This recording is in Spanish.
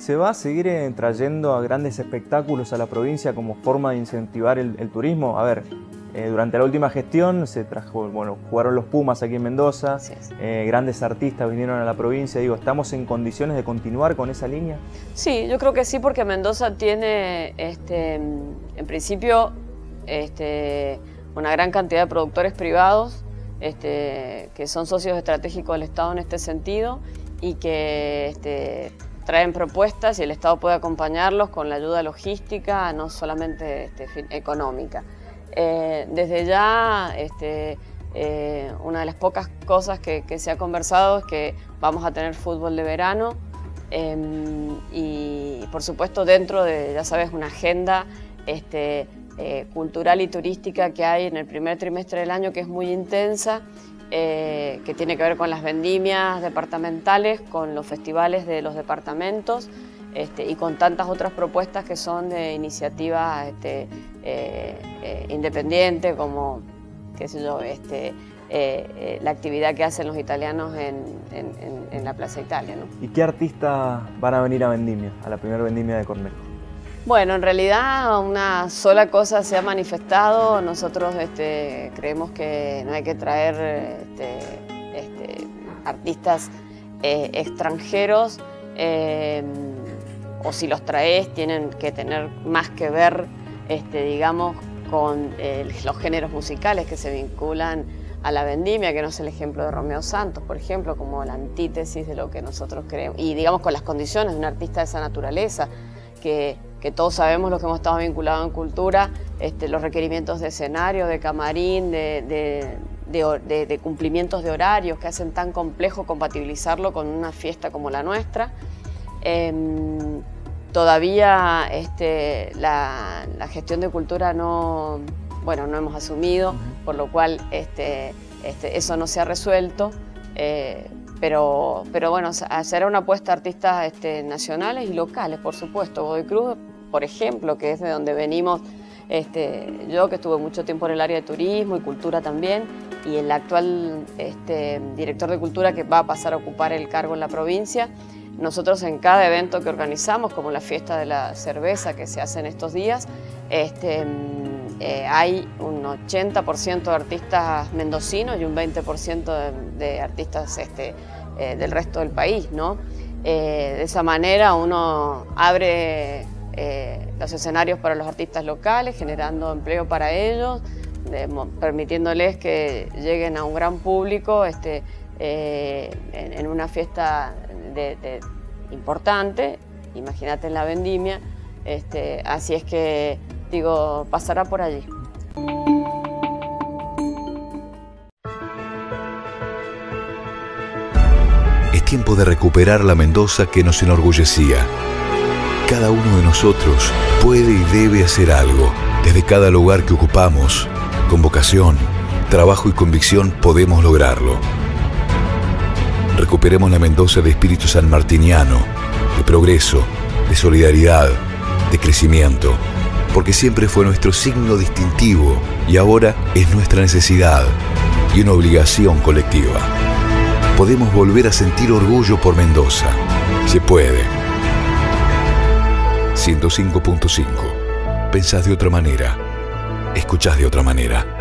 ¿Se va a seguir eh, trayendo a grandes espectáculos a la provincia como forma de incentivar el, turismo? A ver, eh, durante la última gestión se trajo, bueno, jugaron los Pumas aquí en Mendoza, eh, grandes artistas vinieron a la provincia. Digo, ¿estamos en condiciones de continuar con esa línea? Sí, yo creo que sí, porque Mendoza tiene, este, en principio, este, una gran cantidad de productores privados este, que son socios estratégicos del Estado en este sentido y que este, traen propuestas y el Estado puede acompañarlos con la ayuda logística, no solamente este, económica. Eh, desde ya, este, eh, una de las pocas cosas que, se ha conversado es que vamos a tener fútbol de verano em, y, por supuesto, dentro de, ya sabes, una agenda este, eh, cultural y turística que hay en el primer trimestre del año que es muy intensa eh, que tiene que ver con las vendimias departamentales, con los festivales de los departamentos este, y con tantas otras propuestas que son de iniciativa este, eh, eh, independiente, como qué sé yo, este, la actividad que hacen los italianos en, la Plaza Italia. ¿Y qué artistas van a venir a Vendimia, a la primera Vendimia de Cornell? Bueno, en realidad una sola cosa se ha manifestado. Nosotros este, creemos que no hay que traer este, este, artistas eh, extranjeros eh, o si los traes tienen que tener más que ver, digamos, con eh, los géneros musicales que se vinculan a la vendimia, que no es el ejemplo de Romeo Santos, por ejemplo, como la antítesis de lo que nosotros creemos, y digamos con las condiciones de un artista de esa naturaleza, que que todos sabemos los que hemos estado vinculados en cultura, este, los requerimientos de escenario, de camarín, de, cumplimientos de horarios que hacen tan complejo compatibilizarlo con una fiesta como la nuestra. Em, todavía este, la, gestión de cultura no, bueno, no hemos asumido, por lo cual este, eso no se ha resuelto. Eh, pero, pero bueno, será una apuesta a artistas nacionales y locales, por supuesto. Godoy Cruz por ejemplo, que es de donde venimos este, yo, que estuve mucho tiempo en el área de turismo y cultura también, y el actual este, director de cultura que va a pasar a ocupar el cargo en la provincia. Nosotros en cada evento que organizamos, como la fiesta de la cerveza que se hace en estos días, este, eh, hay un 80% de artistas mendocinos y un 20% de, artistas este, eh, del resto del país. ¿no? Eh, de esa manera uno abre los escenarios para los artistas locales, generando empleo para ellos, permitiéndoles que lleguen a un gran público este, en, una fiesta importante, imagínate en la vendimia, este, así es que digo, pasará por allí. Es tiempo de recuperar la Mendoza que nos enorgullecía cada uno de nosotros puede y debe hacer algo. Desde cada lugar que ocupamos, con vocación, trabajo y convicción podemos lograrlo. Recuperemos la Mendoza de espíritu sanmartiniano, de progreso, de solidaridad, de crecimiento, porque siempre fue nuestro signo distintivo y ahora es nuestra necesidad y una obligación colectiva. Podemos volver a sentir orgullo por Mendoza. Se puede. 105.5. Pensás de otra manera. Escuchás de otra manera.